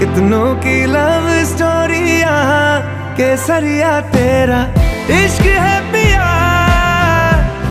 कितनों की love story यहाँ केसरिया तेरा इश्क है